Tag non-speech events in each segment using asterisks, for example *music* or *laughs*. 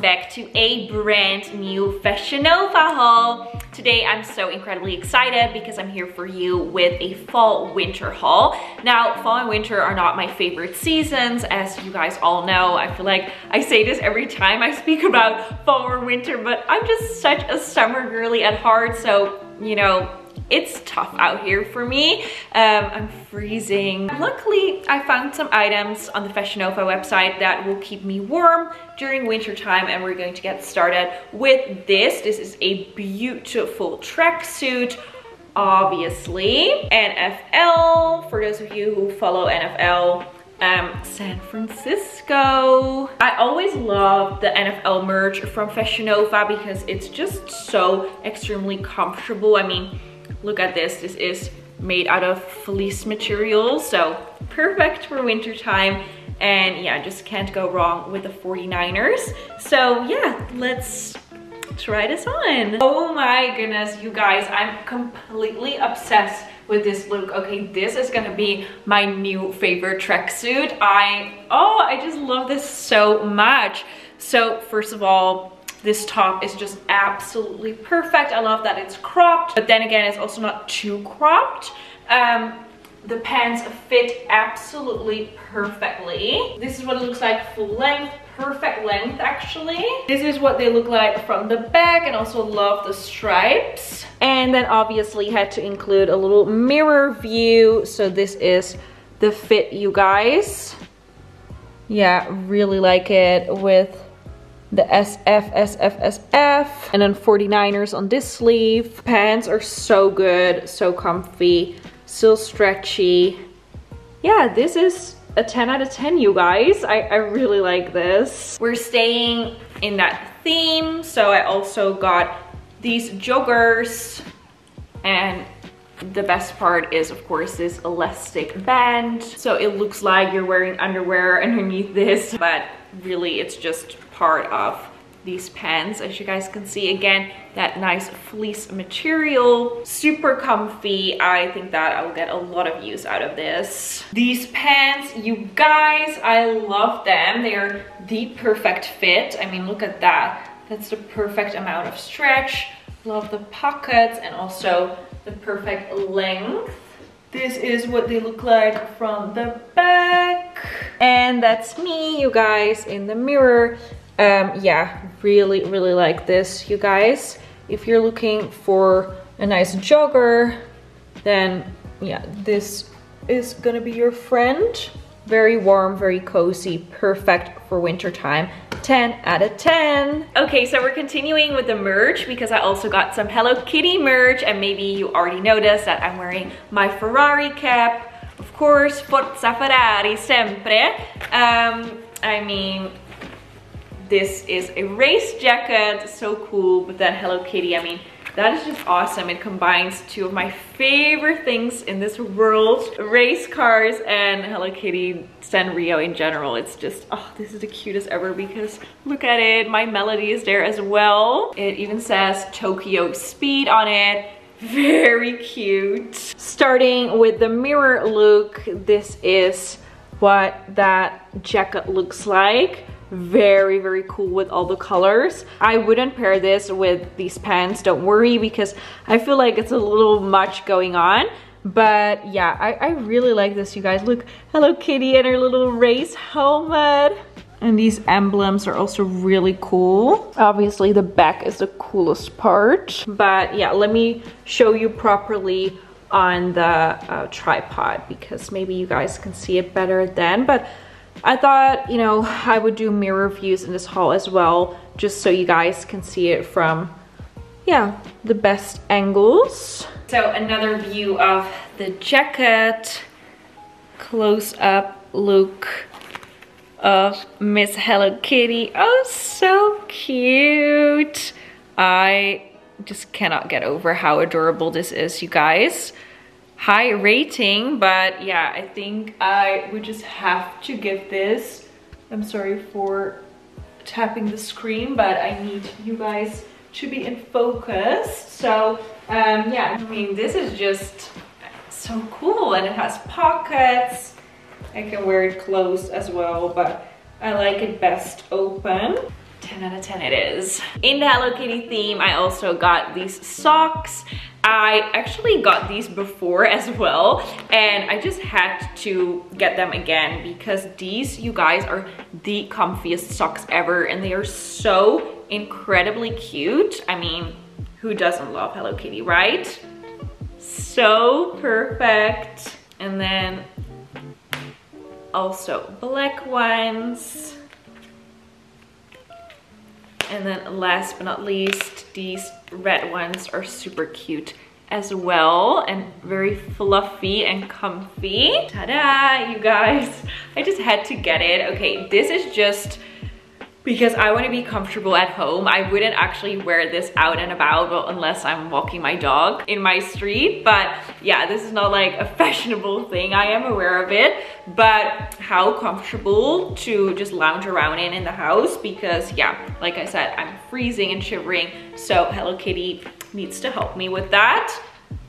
welcome back to a brand new Fashion Nova haul. Today I'm so incredibly excited because I'm here for you with a fall winter haul. Now fall and winter are not my favorite seasons as you guys all know. I feel like I say this every time I speak about fall or winter but I'm just such a summer girly at heart so you know it's tough out here for me. Um, I'm freezing. Luckily, I found some items on the Fashion Nova website that will keep me warm during winter time and we're going to get started with this. This is a beautiful tracksuit obviously. NFL, for those of you who follow NFL, um, San Francisco. I always love the NFL merch from Fashion Nova because it's just so extremely comfortable. I mean, Look at this, this is made out of fleece material, so perfect for winter time. And yeah, just can't go wrong with the 49ers. So yeah, let's try this on. Oh my goodness, you guys, I'm completely obsessed with this look. Okay, this is gonna be my new favorite tracksuit. I, oh, I just love this so much. So first of all, this top is just absolutely perfect. I love that it's cropped, but then again, it's also not too cropped. Um, the pants fit absolutely perfectly. This is what it looks like full length, perfect length actually. This is what they look like from the back and also love the stripes. And then obviously had to include a little mirror view. So this is the fit you guys. Yeah, really like it with the SF, SF, SF, and then 49ers on this sleeve. Pants are so good, so comfy, still stretchy. Yeah, this is a 10 out of 10, you guys. I, I really like this. We're staying in that theme, so I also got these joggers and the best part is of course this elastic band so it looks like you're wearing underwear *laughs* underneath this but really it's just part of these pants as you guys can see again that nice fleece material super comfy. I think that i will get a lot of use out of this. These pants you guys i love them. They are the perfect fit. I mean look at that. That's the perfect amount of stretch. Love the pockets and also the perfect length. This is what they look like from the back. And that's me you guys in the mirror um, yeah, really, really like this, you guys. If you're looking for a nice jogger, then yeah, this is gonna be your friend. Very warm, very cozy, perfect for winter time. 10 out of 10. Okay, so we're continuing with the merch because I also got some Hello Kitty merch and maybe you already noticed that I'm wearing my Ferrari cap. Of course, Forza Ferrari sempre. Um, I mean, this is a race jacket, so cool. But then Hello Kitty, I mean, that is just awesome. It combines two of my favorite things in this world, race cars and Hello Kitty Sanrio in general. It's just, oh, this is the cutest ever because look at it. My melody is there as well. It even says Tokyo Speed on it. Very cute. Starting with the mirror look, this is what that jacket looks like very very cool with all the colors i wouldn't pair this with these pants don't worry because i feel like it's a little much going on but yeah i, I really like this you guys look hello kitty and her little race helmet and these emblems are also really cool. Obviously the back is the coolest part. But yeah, let me show you properly on the uh, tripod because maybe you guys can see it better then. But I thought, you know, I would do mirror views in this haul as well, just so you guys can see it from, yeah, the best angles. So another view of the jacket, close up look of Miss Hello Kitty. Oh, so cute. I just cannot get over how adorable this is, you guys high rating, but yeah, I think I would just have to give this. I'm sorry for tapping the screen, but I need you guys to be in focus. So um, yeah, I mean, this is just so cool and it has pockets. I can wear it closed as well, but I like it best open. 10 out of 10 it is. In the Hello Kitty theme, I also got these socks. I actually got these before as well and I just had to get them again because these you guys are the comfiest socks ever and they are so incredibly cute. I mean, who doesn't love Hello Kitty, right? So perfect. And then also black ones. And then last but not least, these red ones are super cute as well and very fluffy and comfy. Ta-da, you guys. I just had to get it. Okay, this is just because I want to be comfortable at home. I wouldn't actually wear this out and about well, unless I'm walking my dog in my street. But yeah, this is not like a *laughs* fashionable thing. I am aware of it, but how comfortable to just lounge around in in the house because yeah, like I said, I'm freezing and shivering. So Hello Kitty needs to help me with that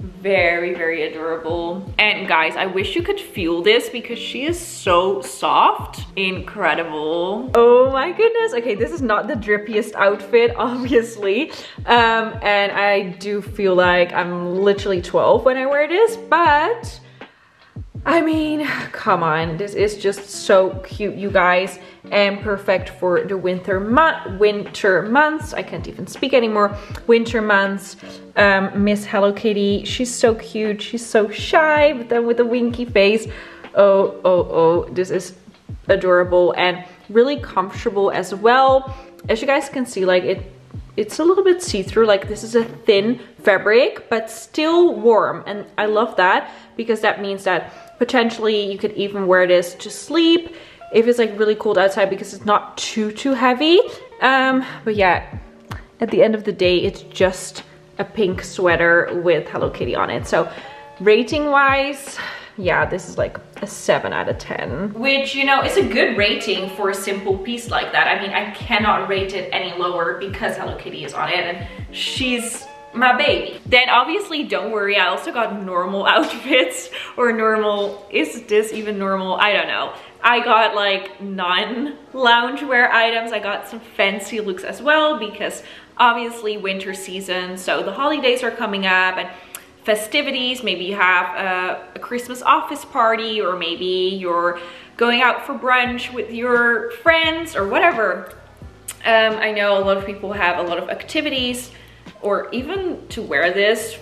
very very adorable. And guys i wish you could feel this because she is so soft. Incredible. Oh my goodness. Okay this is not the drippiest outfit *laughs* obviously. Um and i do feel like i'm literally 12 when i wear this but I mean, come on, this is just so cute, you guys, and perfect for the winter mo winter months. I can't even speak anymore. Winter months. Um, Miss Hello Kitty, she's so cute. She's so shy, but then with a winky face. Oh, oh, oh, this is adorable and really comfortable as well. As you guys can see, like it it's a little bit see-through like this is a thin fabric but still warm and I love that because that means that Potentially you could even wear this to sleep if it's like really cold outside because it's not too, too heavy. Um, but yeah, at the end of the day, it's just a pink sweater with Hello Kitty on it. So rating wise, yeah, this is like a 7 out of 10. Which, you know, is a good rating for a simple piece like that. I mean, I cannot rate it any lower because Hello Kitty is on it and she's my baby. Then obviously don't worry, I also got normal *laughs* outfits or normal, is this even normal? I don't know. I got like non-loungewear items. I got some fancy looks as well because obviously winter season. So the holidays are coming up and festivities. Maybe you have a, a Christmas office party or maybe you're going out for brunch with your friends or whatever. Um, I know a lot of people have a lot of activities or even to wear this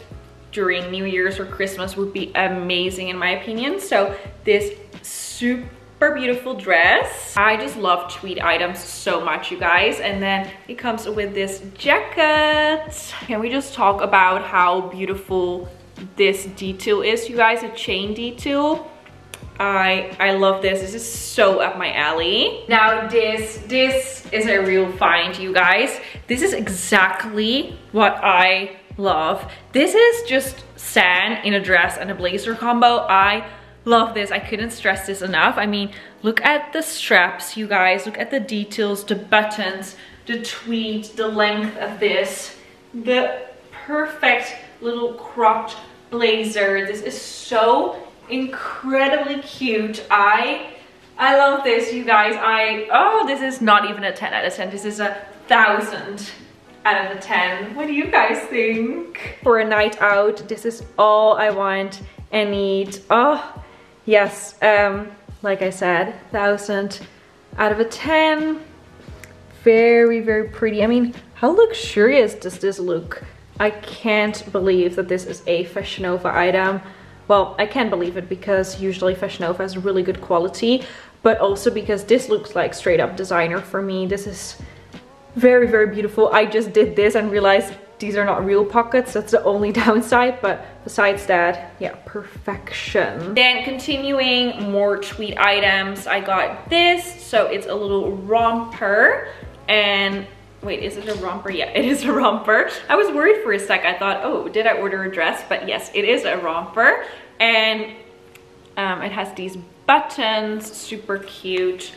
during New Year's or Christmas would be amazing in my opinion. So this super beautiful dress. I just love tweed items so much, you guys. And then it comes with this jacket. Can we just talk about how beautiful this detail is, you guys? A chain detail. I I love this. This is so up my alley. Now this this is a real find, you guys. This is exactly what I love. This is just sand in a dress and a blazer combo. I love this. I couldn't stress this enough. I mean, look at the straps, you guys. Look at the details, the buttons, the tweed, the length of this, the perfect little cropped blazer. This is so incredibly cute. I I love this, you guys. I, oh, this is not even a 10 out of 10. This is a thousand out of a 10. What do you guys think? For a night out, this is all I want and need. Oh, yes. Um, like I said, thousand out of a 10. Very, very pretty. I mean, how luxurious does this look? I can't believe that this is a Fashion Nova item. Well, I can't believe it because usually Fashion Nova has really good quality, but also because this looks like straight up designer for me. This is very, very beautiful. I just did this and realized these are not real pockets. That's the only *laughs* downside, but besides that, yeah, perfection. Then continuing more tweed items, I got this. So it's a little romper and Wait, is it a romper? Yeah, it is a romper. I was worried for a sec. I thought, oh, did I order a dress? But yes, it is a romper. And um, it has these buttons, super cute.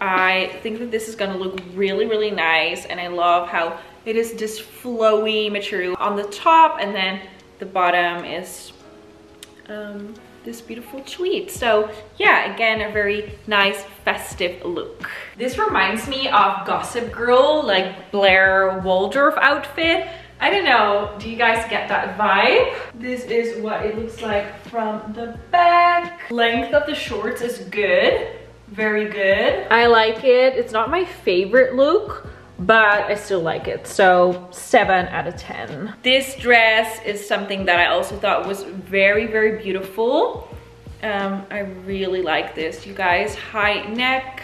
I think that this is gonna look really, really nice. And I love how it is this flowy material on the top and then the bottom is um, this beautiful tweed. So yeah, again, a very nice festive look. This reminds me of Gossip Girl, like Blair Waldorf outfit. I don't know, do you guys get that vibe? This is what it looks like from the back. Length of the shorts is good, very good. I like it. It's not my favorite look, but I still like it. So seven out of 10. This dress is something that I also thought was very, very beautiful. Um, I really like this, you guys. High neck,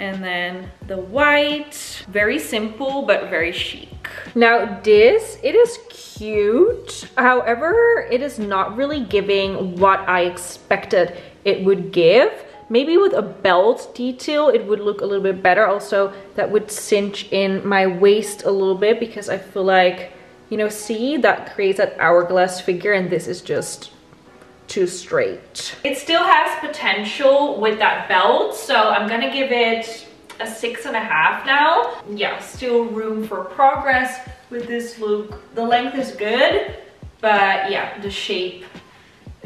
and then the white very simple but very chic now this it is cute however it is not really giving what i expected it would give maybe with a belt detail it would look a little bit better also that would cinch in my waist a little bit because i feel like you know see that creates that hourglass figure and this is just too straight. It still has potential with that belt, so I'm gonna give it a six and a half now. Yeah, still room for progress with this look. The length is good, but yeah, the shape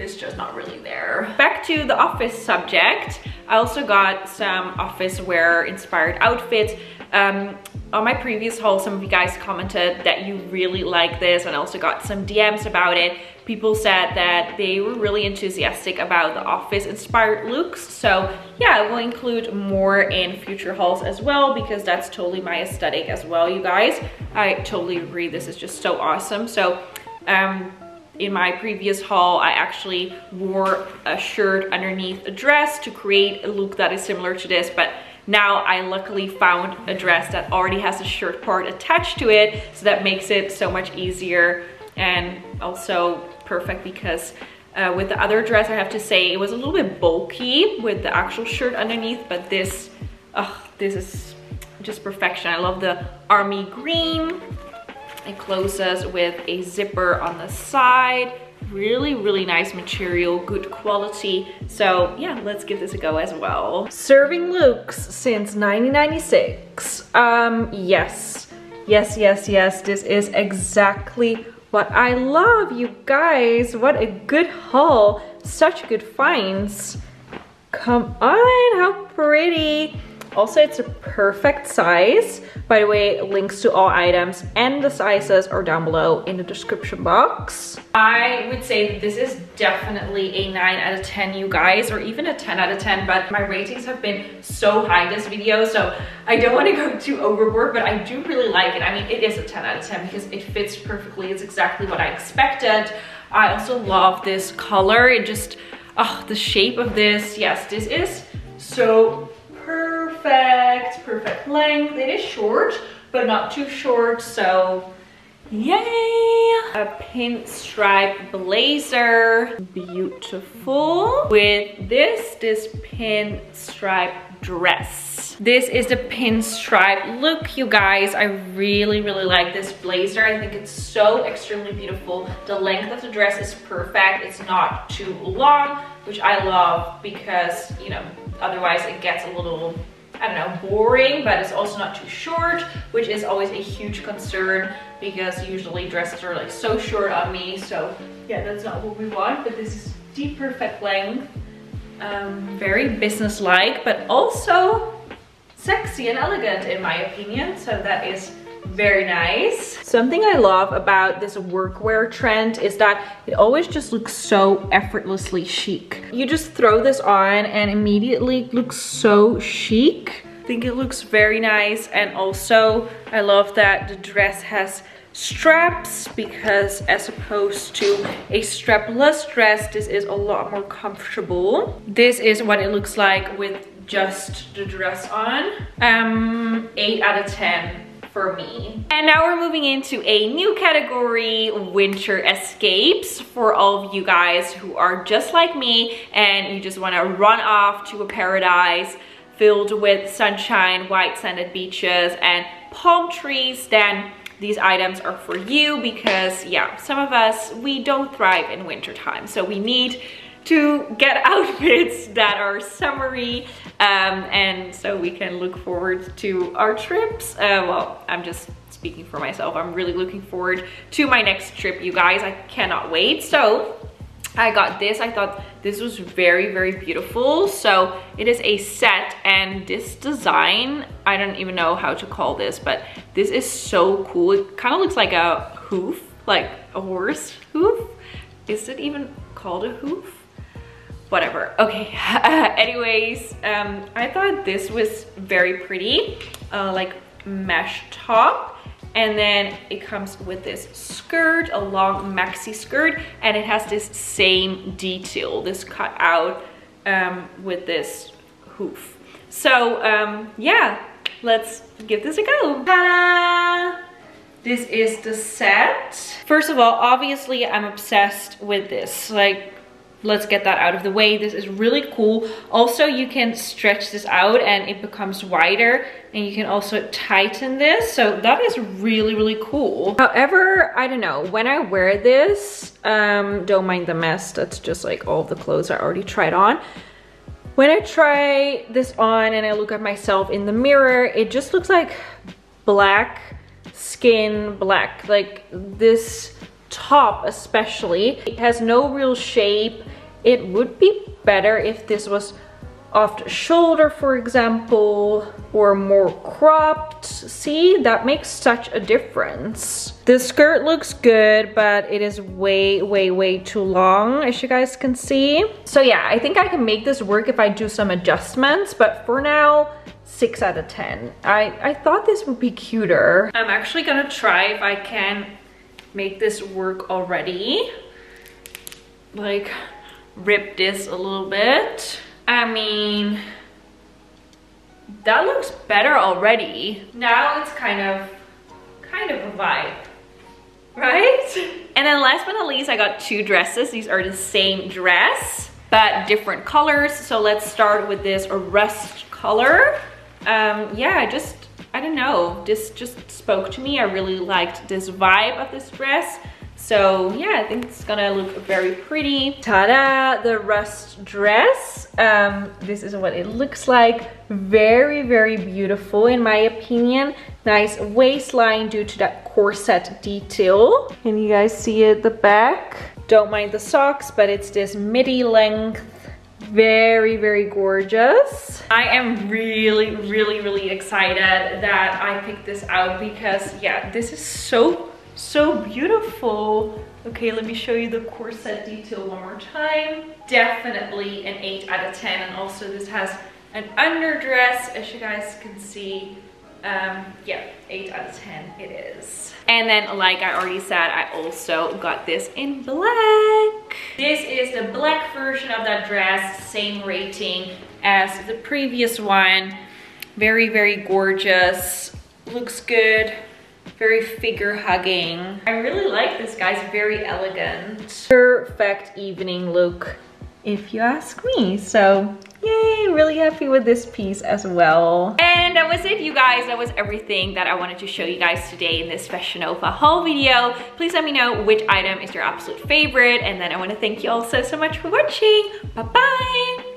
is just not really there. Back to the office subject, I also got some office wear inspired outfits. Um, on my previous haul, some of you guys commented that you really like this and I also got some DMs about it. People said that they were really enthusiastic about the office inspired looks. So yeah, we'll include more in future hauls as well because that's totally my aesthetic as well, you guys. I totally agree. This is just so awesome. So um, in my previous haul, I actually wore a shirt underneath a dress to create a look that is similar to this, but now I luckily found a dress that already has a shirt part attached to it, so that makes it so much easier and also perfect because uh, with the other dress, I have to say it was a little bit bulky with the actual shirt underneath, but this, this is just perfection. I love the army green. It closes with a zipper on the side. Really really nice material good quality. So yeah let's give this a go as well. Serving looks since 1996 um yes yes yes yes this is exactly what i love you guys. What a good haul. Such good finds. Come on how pretty also, it's a perfect size. By the way, links to all items and the sizes are down below in the description box. I would say this is definitely a 9 out of 10, you guys, or even a 10 out of 10, but my ratings have been so high this video, so I don't want to go too overboard, but I do really like it. I mean, it is a 10 out of 10 because it fits perfectly. It's exactly what I expected. I also love this color. It just, oh, the shape of this. Yes, this is so perfect, perfect length. It is short, but not too short, so yay! A pinstripe blazer, beautiful. With this, this pinstripe dress. This is the pinstripe look, you guys. I really, really like this blazer. I think it's so extremely beautiful. The length of the dress is perfect. It's not too long, which I love because, you know, otherwise it gets a little I don't know, boring, but it's also not too short, which is always a huge concern because usually dresses are like so short on me. So yeah, that's not what we want, but this is the perfect length. Um, very business-like, but also sexy and elegant in my opinion. So that is very nice. Something I love about this workwear trend is that it always just looks so effortlessly chic. You just throw this on and immediately looks so chic. I think it looks very nice and also I love that the dress has straps because as opposed to a strapless dress this is a lot more comfortable this is what it looks like with just the dress on um 8 out of 10 for me. And now we're moving into a new category, winter escapes, for all of you guys who are just like me and you just wanna run off to a paradise filled with sunshine, white sanded beaches, and palm trees, then these items are for you because yeah, some of us, we don't thrive in wintertime. So we need to get *laughs* outfits that are summery um, and so we can look forward to our trips. Uh, well, I'm just speaking for myself. I'm really looking forward to my next trip, you guys. I cannot wait. So I got this. I thought this was very, very beautiful. So it is a set and this design, I don't even know how to call this, but this is so cool. It kind of looks like a hoof, like a horse hoof. Is it even called a hoof? Whatever, okay. *laughs* anyways, um, I thought this was very pretty, uh, like mesh top and then it comes with this skirt, a long maxi skirt, and it has this same detail, this cut out um, with this hoof. So um, yeah, let's give this a go. Ta-da! This is the set. First of all, obviously I'm obsessed with this. Like let's get that out of the way. This is really cool. Also, you can stretch this out and it becomes wider and you can also tighten this. So that is really, really cool. However, I don't know, when I wear this, um, don't mind the mess. That's just like all the clothes I already tried on. When I try this on and I look at myself in the mirror, it just looks like black skin black. Like this top especially. It has no real shape. It would be better if this was off the shoulder, for example, or more cropped. See, that makes such a difference. The skirt looks good, but it is way, way, way too long, as you guys can see. So yeah, I think I can make this work if I do some adjustments, but for now, six out of 10. I, I thought this would be cuter. I'm actually gonna try if I can make this work already. Like, rip this a little bit. I mean, that looks better already. Now it's kind of, kind of a vibe, right? And then last but not least, I got two dresses. These are the same dress, but different colors. So let's start with this rust color. Um, yeah, I just I don't know, this just spoke to me. I really liked this vibe of this dress. So yeah, I think it's gonna look very pretty. Ta-da, the rust dress. Um, this is what it looks like. Very, very beautiful in my opinion. Nice waistline due to that corset detail. Can you guys see it, the back? Don't mind the socks, but it's this midi length very, very gorgeous. I am really, really, really excited that I picked this out because yeah, this is so, so beautiful. Okay, let me show you the corset detail one more time. Definitely an 8 out of 10. And also this has an underdress, as you guys can see. Um, yeah, 8 out of 10 it is. And then, like I already said, I also got this in black. This is the black version of that dress, same rating as the previous one. Very, very gorgeous, looks good, very figure hugging. I really like this, guys, very elegant. Perfect evening look, if you ask me. So Yay, really happy with this piece as well. And that was it, you guys. That was everything that I wanted to show you guys today in this Fashion Nova haul video. Please let me know which item is your absolute favorite. And then I want to thank you all so, so much for watching. Bye-bye.